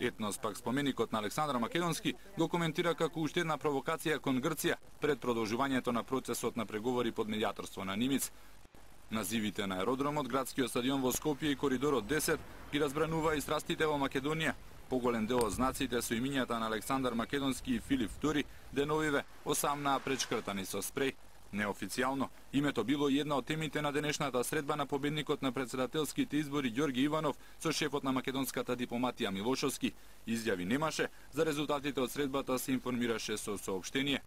Етнос пак споменикот на Александар Македонски го коментира како уште една провокација кон Грција пред продолжувањето на процесот на преговори под медиаторство на Нимиц. Називите на аеродромот, градскиот стадион во Скопје и коридорот 10 ги разбранува и страстите во Македонија. Поголем дел од знаците со имињата на Александар Македонски и Филип Тури деновиве осамнаа пречкртани со спреј. Неофицијално, името било една од темите на денешната средба на победникот на председателските избори Ѓорги Иванов со шефот на македонската дипломатија Милошовски. Изјави немаше, за резултатите од средбата се информираше со сообштение.